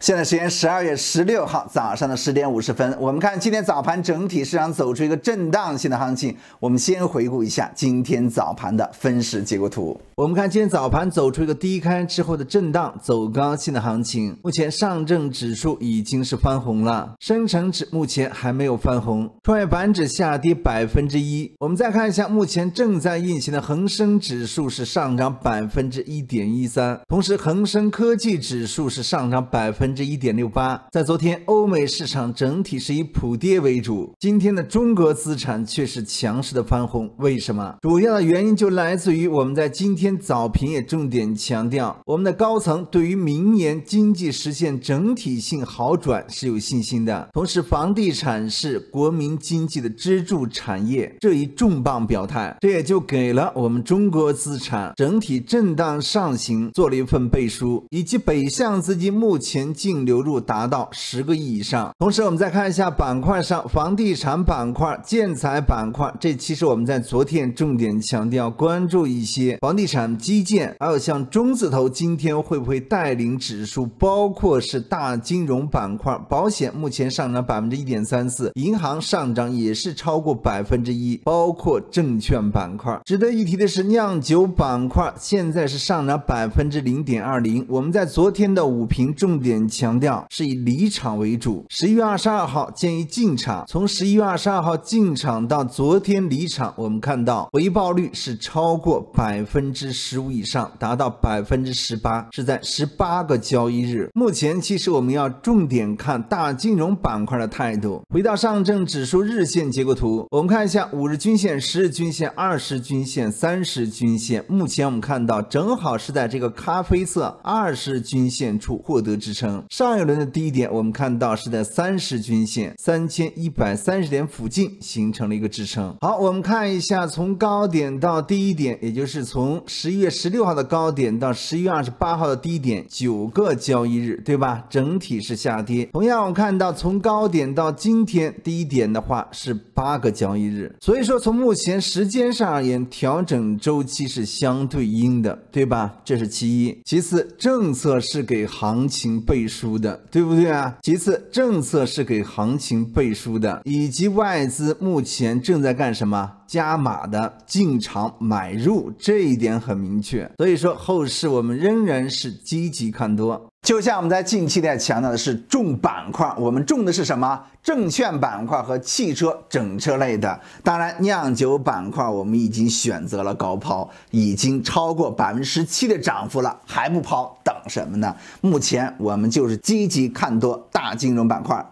现在时间十二月十六号早上的十点五十分，我们看今天早盘整体市场走出一个震荡性的行情。我们先回顾一下今天早盘的分时结构图。我们看今天早盘走出一个低开之后的震荡走高性的行情。目前上证指数已经是翻红了，深成指目前还没有翻红，创业板指下跌百分之一。我们再看一下目前正在运行的恒生指数是上涨百分之一点一三，同时恒生科技指数是上涨百分。分之一点六八，在昨天欧美市场整体是以普跌为主，今天的中国资产却是强势的翻红，为什么？主要的原因就来自于我们在今天早评也重点强调，我们的高层对于明年经济实现整体性好转是有信心的，同时房地产是国民经济的支柱产业，这一重磅表态，这也就给了我们中国资产整体震荡上行做了一份背书，以及北向资金目前。净流入达到十个亿以上。同时，我们再看一下板块上，房地产板块、建材板块，这其实我们在昨天重点强调关注一些房地产基建，还有像中字头今天会不会带领指数，包括是大金融板块，保险目前上涨百分之一点三四，银行上涨也是超过百分之一，包括证券板块。值得一提的是，酿酒板块现在是上涨百分之零点二零。我们在昨天的午评重点。强调是以离场为主，十一月二十二号建议进场。从十一月二十二号进场到昨天离场，我们看到回报率是超过百分之十五以上，达到百分之十八，是在十八个交易日。目前其实我们要重点看大金融板块的态度。回到上证指数日线结构图，我们看一下五日均线、十日均线、二十均线、三十均线。目前我们看到正好是在这个咖啡色二十均线处获得支撑。上一轮的低点，我们看到是在三十均线三千一百三十点附近形成了一个支撑。好，我们看一下从高点到低点，也就是从十一月十六号的高点到十一月二十八号的低点，九个交易日，对吧？整体是下跌。同样，我们看到从高点到今天低点的话是八个交易日。所以说，从目前时间上而言，调整周期是相对应的，对吧？这是其一。其次，政策是给行情背。输的对不对啊？其次，政策是给行情背书的，以及外资目前正在干什么？加码的进场买入，这一点很明确。所以说，后市我们仍然是积极看多。就像我们在近期在强调的是重板块，我们重的是什么？证券板块和汽车整车类的。当然，酿酒板块我们已经选择了高抛，已经超过百分之十七的涨幅了，还不抛，等什么呢？目前我们就是积极看多大金融板块。